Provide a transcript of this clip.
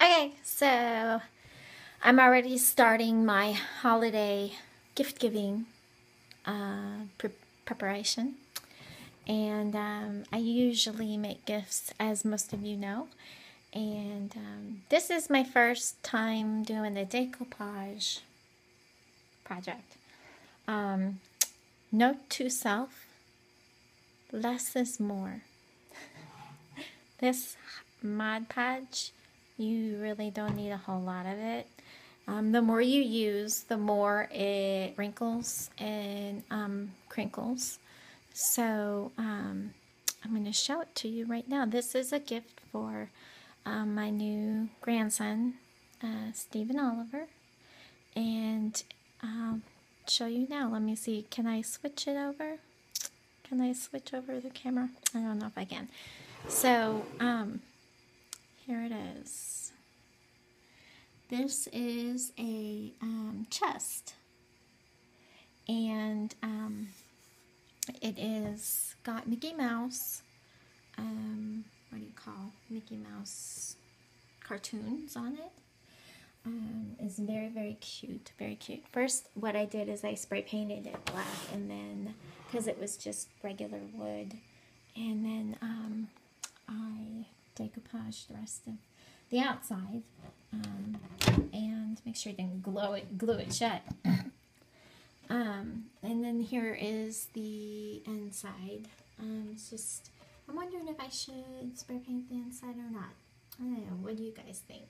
Okay, so I'm already starting my holiday gift giving uh, pre preparation. And um, I usually make gifts, as most of you know. And um, this is my first time doing the decoupage project. Um, note to self less is more. this Mod Podge you really don't need a whole lot of it. Um, the more you use, the more it wrinkles and um, crinkles. So um, I'm going to show it to you right now. This is a gift for um, my new grandson, uh, Stephen Oliver. And I'll show you now. Let me see. Can I switch it over? Can I switch over the camera? I don't know if I can. So, um, here it is. This is a um, chest. And um, it is got Mickey Mouse, um, what do you call Mickey Mouse cartoons on it. Um, it's very, very cute, very cute. First, what I did is I spray painted it black, and then, because it was just regular wood, and then um, I decoupage the rest of the outside um, and make sure you didn't glue it, glue it shut. um, and then here is the inside. Um, it's just, I'm wondering if I should spray paint the inside or not. I don't know, what do you guys think?